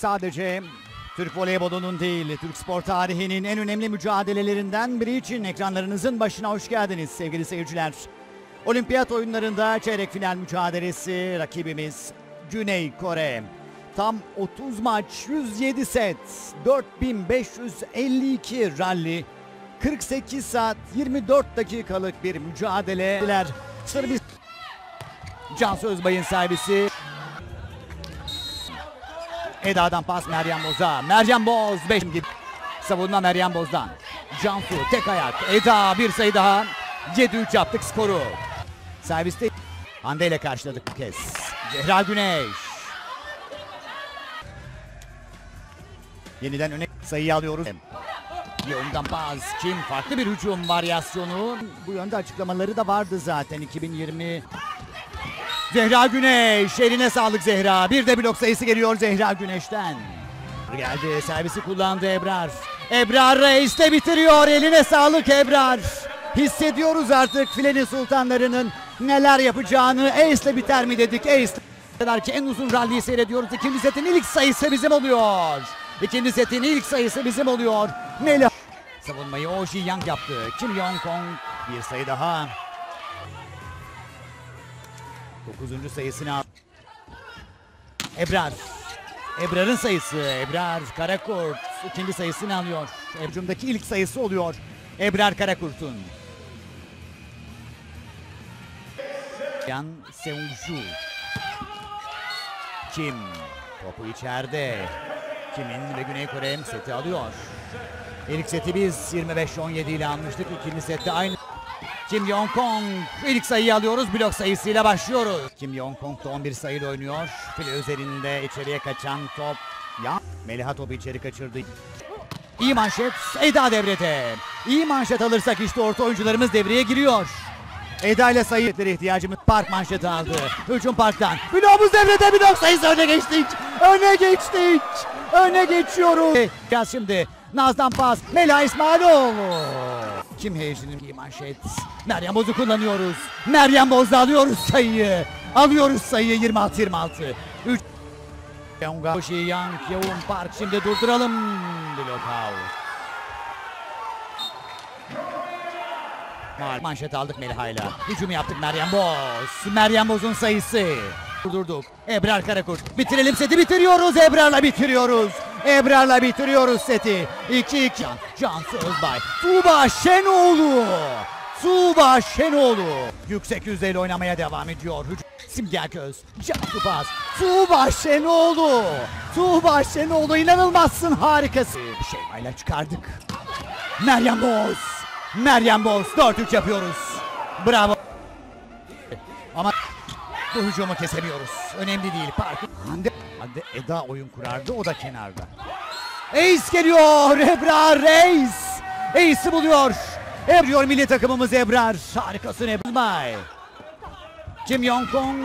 sadece Türk voleybolunun değil, Türk spor tarihinin en önemli mücadelelerinden biri için ekranlarınızın başına hoş geldiniz sevgili seyirciler. Olimpiyat oyunlarında çeyrek final mücadelesi rakibimiz Güney Kore. Tam 30 maç, 107 set, 4552 rally, 48 saat 24 dakikalık bir mücadeleler. Sırbistan Cansu Özbay'ın servisi. Eda'dan pas Meryem Boz'a. Meryem Boz 5 gibi. Savunma Meryem Boz'dan. Cansu tek ayak. Eda bir sayı daha. 7-3 yaptık skoru. Serviste Hande ile karşıladık bu kez. Zehra Güneş. Yeniden öne sayıyı alıyoruz. Önden pas. Kim? Farklı bir hücum varyasyonu. Bu yönde açıklamaları da vardı zaten 2020 Zehra Güneş. Eline sağlık Zehra. Bir de blok sayısı geliyor Zehra Güneş'ten. Geldi servisi kullandı Ebrar. Ebrar Reis de bitiriyor. Eline sağlık Ebrar. Hissediyoruz artık filenin sultanlarının neler yapacağını. Ace'le biter mi dedik. Ace kadar ki en uzun rally'yi seyrediyoruz. İkinci setin ilk sayısı bizim oluyor. İkinci setin ilk sayısı bizim oluyor. Melih savunmayı Oji Yang yaptı. Kim Yong Kong bir sayı daha. Dokuzuncu sayısını al. Ebrar. Ebrar'ın sayısı. Ebrar Karakurt ikinci sayısını alıyor. Hücumdaki ilk sayısı oluyor. Ebrar Karakurt'un. Yan Seungju. Kim. Topu içeride. Kimin ve Güney Kore seti alıyor. İlk seti biz 25-17 ile almıştık. İkinci sette aynı. Kim Yong Kong ilk sayıyı alıyoruz. Blok sayısıyla başlıyoruz. Kim Yong Kong da 11 sayıyla oynuyor. File üzerinde içeriye kaçan top. Ya Meliha topu içeri kaçırdı. İyi manşet Eda devrede. İyi manşet alırsak işte orta oyuncularımız devreye giriyor. Eda ile sayıları ihtiyacımız park manşeti aldı. Hücum parktan. Bloğumuz devrede blok sayısı öne geçtik. Öne geçtik. Öne geçiyoruz. Ya şimdi Naz'dan pas. Mela İsmailoğlu. Kim heyecanın iyi manşet. Meryem Boz'u kullanıyoruz. Meryem Boz'da alıyoruz sayıyı. Alıyoruz sayıyı 26-26. 3 Yonga Yoshi Yang Yoğun Park şimdi durduralım. Blok out. Mal- Manşet aldık Meliha'yla. Hücum yaptık Meryem Boz. Meryem Boz'un sayısı. Durdurduk. Ebrar Karakurt. Bitirelim seti bitiriyoruz. Ebrar'la bitiriyoruz. Ebrar'la bitiriyoruz seti. 2-2. Can, Cansu Özbay. Tuğba Şenoğlu. Tuğba Şenoğlu. Yüksek yüzdeyle oynamaya devam ediyor. Simge Aköz. Cansu Pas. Tuğba Şenoğlu. Tuğba Şenoğlu inanılmazsın harikasın. Bir şey bayla çıkardık. Meryem Boz. Meryem Boz 4-3 yapıyoruz. Bravo. Ama bu hücumu kesemiyoruz. Önemli değil. Park. Hande, Hande Eda oyun kurardı. O da kenarda. Ace geliyor. Ebrar Ace. Ace'i buluyor. Ebriyor milli takımımız Ebrar. Harikasın Ebrar. Kim Yong Kong